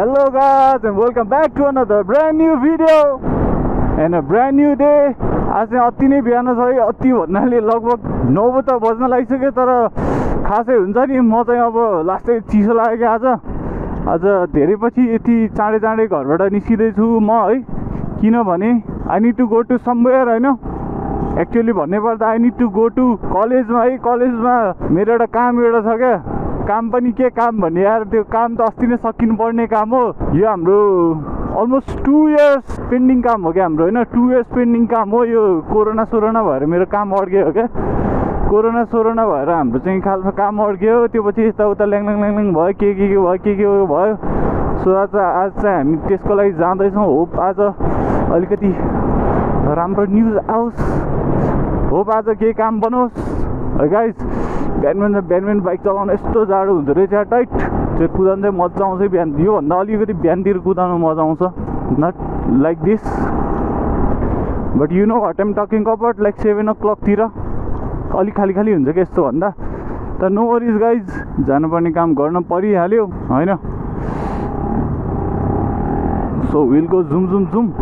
Hello guys and welcome back to another brand new video. And a brand new day. आज चाहिँ अति नै बिहान छ है अति भन्नाले लगभग नौ त बज्न लागिसक्यो तर खासै हुन्छ नि म चाहिँ अब लास्टै चिसो लाग्यो कि आज। आज धेरै पछि यति चाँडै चाँडै घरबाट निस्किँदैछु म है। किनभने I need to go to somewhere होइन। एक्चुअली भन्नुपर्दा I need to go to कलेजमा है। कलेजमा मेरो एउटा काम एउटा छ क्या। काम पनि के काम भन्ने? यार त्यो काम त अस्ति नै सकिनु पर्ने काम हो। यो हाम्रो अलमोस्ट टु इयर्स पेन्डिङ काम हो क्या हाम्रो होइन? टु इयर्स पेन्डिङ काम हो यो कोरोना सोरोना भएर मेरो काम अड्क्यो क्या। कोरोना सोरोना भएर हाम्रो चाहिँ खालमा काम अड्क्यो त्यो पछि यताउता ल्याङ ल्याङ ल्याङ भयो के के के भयो के के भयो। सो आज आज चाहिँ हामी त्यसको लागि जाँदैछौँ। होप आज अलिकति राम्रो न्युज आओस्। होप आज केही काम बनोस्। है बिहान बिहान बिहान बाइक चलाउनु यस्तो जाडो हुँदो रहेछ टाइट त्यो कुदाउनु चाहिँ मजा आउँछ बिहान योभन्दा अलिकति बिहानतिर कुदाउनु मजा आउँछ not like this but you know what I'm talking about like seven ओ क्लकतिर अलिक खाली खाली हुन्छ कि यस्तो भन्दा त नो वरिज गाइज जानुपर्ने काम गर्न परिहाल्यो होइन so we'll go zoom zoom zoom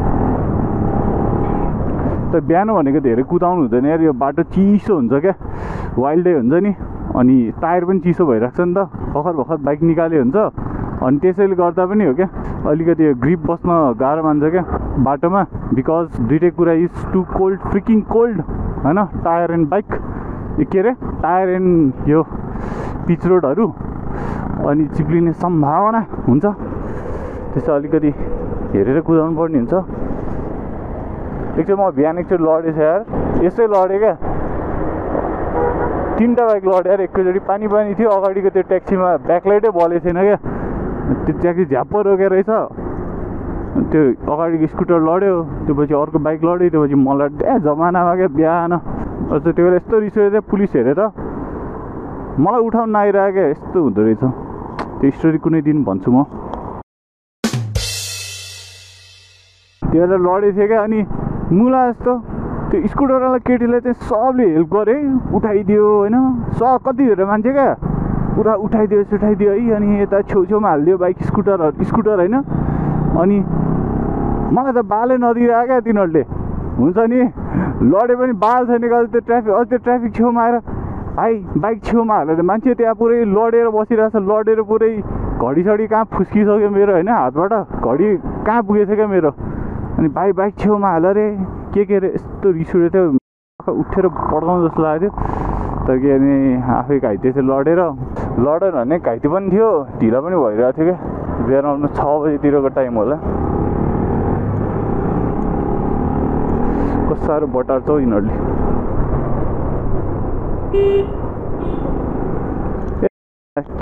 त बिहान भनेको धेरै कुदाउनु हुँदैन यार यो बाटो चिसो हुन्छ क्या। वाइल्ड हुन्छ नि। अनि टायर पनि चिसो भइरहेको छ नि त। भर्खर भर्खर बाइक निकाल्यो हुन्छ। अनि त्यसैले गर्दा पनि हो क्या। अलिकति यो ग्रिप बस्न गाह्रो मान्छ क्या बाटोमा। बिकज दुइटै कुरा is too cold freaking cold होइन? टायर एन्ड बाइक के अरे टायर एन्ड यो पिच रोडहरू अनि चिप्लिने सम्भावना हुन्छ। त्यसो अलिकति हेरेर कुदाउनु पर्ने हुन्छ। एकचोटि म बिहान एकचोटि लडेछ यार। यसै लडेँ क्या। तिनवटा बाइक लड्यो यार एकैचोटि पानी पानी थियो। अगाडिको त्यो ट्याक्सीमा ब्याकलाइटै बलेको छैन क्या। त्यो ट्याक्सी झ्याप्प रोकेर रहेछ। त्यो अगाडिको स्कुटर लड्यो त्यो पछि अर्को बाइक लड्यो त्यो पछि मलाई ए जमानामा क्या बिहान। अझ त्यो बेला यस्तो रिस थियो पुलिस हेरेर। मलाई उठाउनु नआइरहेको क्या यस्तो हुँदो रहेछ। त्यो स्टोरी कुनै दिन भन्छु म। त्यो बेला लडेको थियो क्या अनि मुला जस्तो। त्यो स्कुटरवाला केटीलाई चाहिँ सबले हेल्प गर्यो है उठाइदियो होइन? सब कति धेरै मान्छे क्या? पुरा उठाइदियो सुठाइदियो है अनि यता छेउछेउमा हालिदियो बाइक स्कुटरहरू स्कुटर होइन? अनि मलाई त बालै नदिइरह क्या तिनीहरूले। हुन्छ नि? लडे पनि बाल छैन गएर त्यो ट्राफिक अझ त्यो ट्राफिक छेउमा आएर भाइ बाइक छेउमा हालेर मान्छे त्यहाँ पुरै लडेर बसिरहेछ लडेर पुरै घडी सडी कहाँ फुस्किसक्यो मेरो होइन? हातबाट घडी कहाँ पुगेछ क्या मेरो? अनि भाइ बाइक छेउमा हाल रे के के अरे यस्तो रिस उठेको थियो। उठेर पड्काउनु जस्तो लागेको थियो तर के अरे आफै घाइते थियो लडेर। लडेर भने घाइते पनि थियो। ढिलो पनि भइरहेको थियो क्या बिहान आउनु छ बजीतिरको टाइम होला। कस्तो साह्रो बटार्छ हौ यिनीहरूले।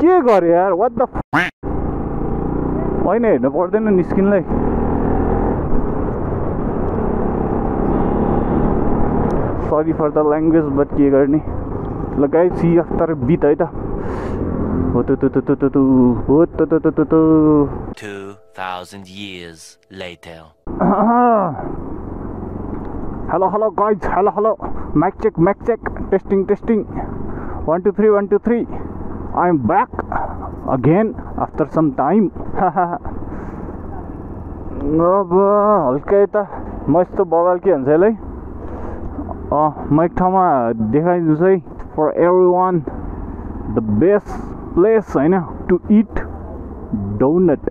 के गर्यो यार? वाट द होइन हेर्नु पर्दैन निस्किनलाई। Sorry for the language but के गर्ने ल गाई सी अख्तर बित है त हो तु तु तु तु तु तु हो तु तु तु तु तु। 2000 years later. Hello hello guys hello hello mic check mic check testing testing one two three one two three I am back again after some time अब हल्का यता म यस्तो बबाल के भन्छ यसलाई म एक ठाउँमा देखाइदिन्छु है for everyone the best place होइन टु इट डौनट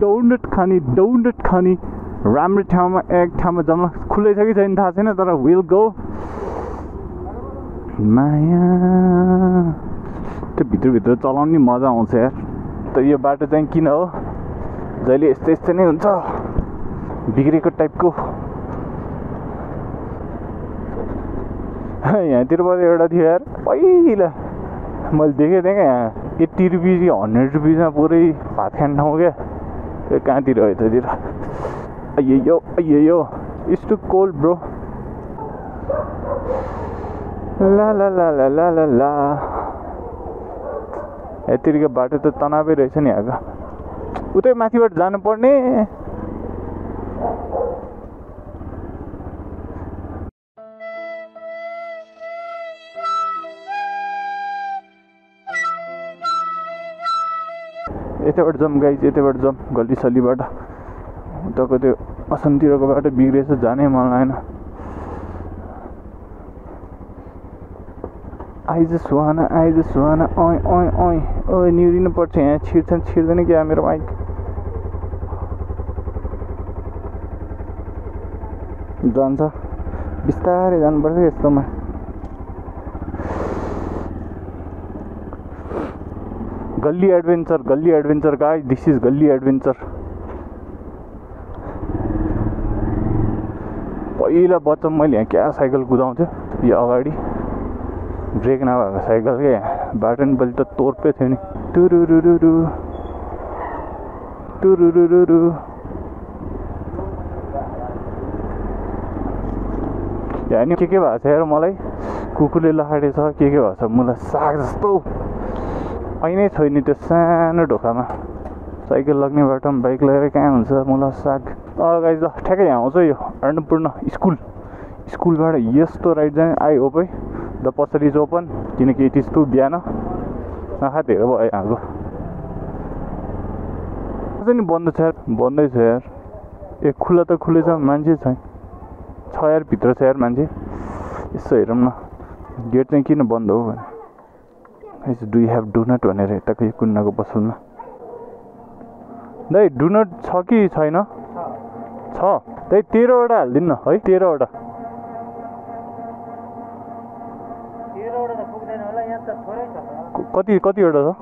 डौनट खाने डौनट खाने राम्रो ठाउँमा एक ठाउँमा जम्मा खुल्लै छ कि छैन थाहा छैन तर विल गो माया त्यो भित्रभित्र चलाउने मजा आउँछ यार त यो बाटो चाहिँ किन हो जहिले यस्तै यस्तै नै हुन्छ बिग्रेको टाइपको यहाँतिर पो एउटा थियो यार। पहिला मैले देखेको थिएँ क्या यहाँ। एट्टी रुपिस कि हन्ड्रेड रुपिसमा पुरै भात खाने ठाउँ क्या। कहाँतिर हो यतातिर? अयो अयो इट्स टु कोल्ड ब्रो ला ला ला ला ला ला ला। यतिको बाटो त तनावै रहेछ नि यहाँको। उतै माथिबाट जानुपर्ने। यताबाट जाउँ गाई यताबाट जाउँ गल्ली सल्लीबाट। उताको त्यो असनतिरको बाटो बिग्रेछ जानै मन लागेन। आइज सुहाना आइज सुहाना अँ अँ अँ ओ निहुरिनु पर्छ यहाँ छिर्छ छिर्दैन क्या मेरो बाइक जान्छ। बिस्तारै जानुपर्छ यस्तोमा। गल्ली एडभेन्चर गल्ली एडभेन्चर गाई दिस इज गल्ली एडभेन्चर पहिला बच्चा मैले यहाँ क्या साइकल कुदाउँथ्यो? यो अगाडि। ब्रेक नभएको साइकल क्या बाटो नि पहिले त तोर्पै थियो नि। टुरुरुरुरु। टुरुरुरुरु। यहाँ नि के के भएको छ यार मलाई? कुकुरले लखाडेछ के के भएको छ? मलाई साग जस्तो। ऐनै छैन त्यो सानो ढोकामा। साइकल लग्ने बाटोमा बाइक लगेर कहाँ हुन्छ मलाई साग। अगाडि ल ठ्याक्कै आउँछ यो अन्नपूर्ण स्कुल। स्कुलबाट यस्तो राइट जाने आई होप है द पछाडि इज ओपन किनकि इट इज टु बिहान। आँखा धेरै भयो अझै नि बन्द छ यार? बन्दै छ यार। ए खुला त खुलै छ मान्छे छैन छ यार भित्र छ यार मान्छे। यसो हेरौँ न। गेट चाहिँ किन बन्द हो भने डु यु हेभ डोनट भनेर यताको यो कुन्नाको पसलमा? दाइ डोनट छ कि छैन? छ। दाइ तेह्रवटा हालिदिनु न है तेह्रवटा। कति कतिवटा छ?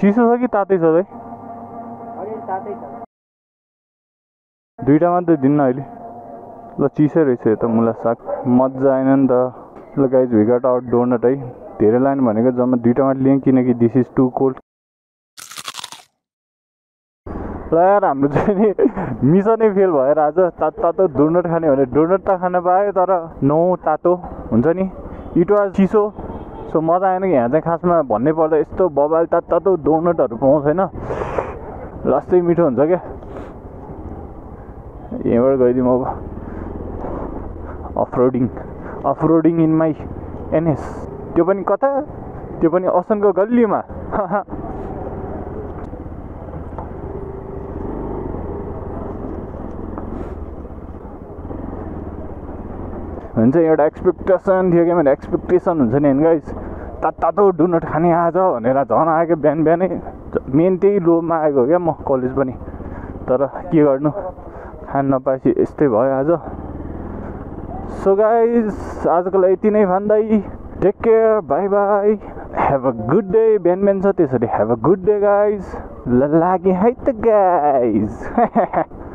चिसो छ कि तातै छ दाइ? दुइटा मात्रै दिन्न अहिले। ल चिसै रहेछ यो त मुला साग। मजा आएन नि त। ल गाइज भिगाट आउट डोनट है। धेरै लाने भनेको जम्मा दुइटा मात्रै लिएँ किनकि दिस इज टु कोल्ड ल हाम्रो चाहिँ नि मिसनै फेल भएर आज तातो तातो डोनट खाने भने डोनट त खान पायो तर नो तातो हुन्छ नि। इट वाज चिसो सो मजा आएन कि यहाँ चाहिँ खासमा। भन्नै पर्दा यस्तो बबाल तातो तातो डोनटहरू पाउँछ होइन। लास्टै मिठो हुन्छ क्या। यहाँबाट गइदिउँ अब। Offroading offroading in my NS त्यो पनि कता त्यो पनि असनको गल्लीमा। हुन्छ एउटा एक्सपेक्टेसन थियो क्या मेरो एक्सपेक्टेसन हुन्छ नि होइन गाइस तात डुनट खाने आज भनेर झन् आएको बिहान बिहानै? मेन त्यही लोभमा आएको क्या म कलेज पनि। तर के गर्नु? खान नपाएपछि यस्तै भयो आज। सो गाइज आजको लागि यति नै भन्दै take care bye bye have a good day बिहान बिहान छ त्यसरी have a good day guys ल लागे है त गाइज